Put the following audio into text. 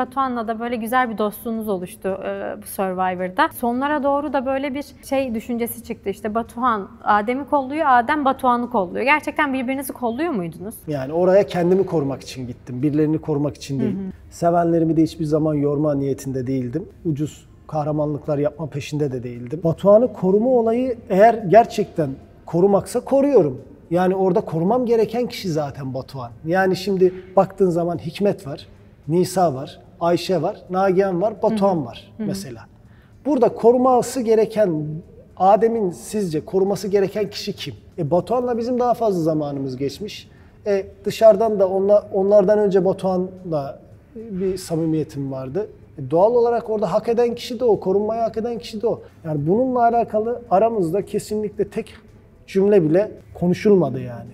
Batuhan'la da böyle güzel bir dostluğunuz oluştu e, bu Survivor'da. Sonlara doğru da böyle bir şey düşüncesi çıktı. İşte Batuhan Adem'i kolluyor, Adem Batuhan'ı kolluyor. Gerçekten birbirinizi kolluyor muydunuz? Yani oraya kendimi korumak için gittim. Birilerini korumak için değil. Sevenlerimi de hiçbir zaman yorma niyetinde değildim. Ucuz kahramanlıklar yapma peşinde de değildim. Batuhan'ı koruma olayı eğer gerçekten korumaksa koruyorum. Yani orada korumam gereken kişi zaten Batuhan. Yani şimdi baktığın zaman Hikmet var, Nisa var, Ayşe var, Nagihan var, Batuhan var mesela. Burada koruması gereken Adem'in sizce koruması gereken kişi kim? E Batuhan'la bizim daha fazla zamanımız geçmiş. E dışarıdan da onla, onlardan önce Batuhan'la bir samimiyetim vardı. E doğal olarak orada hak eden kişi de o, korunmayı hak eden kişi de o. Yani bununla alakalı aramızda kesinlikle tek cümle bile konuşulmadı yani.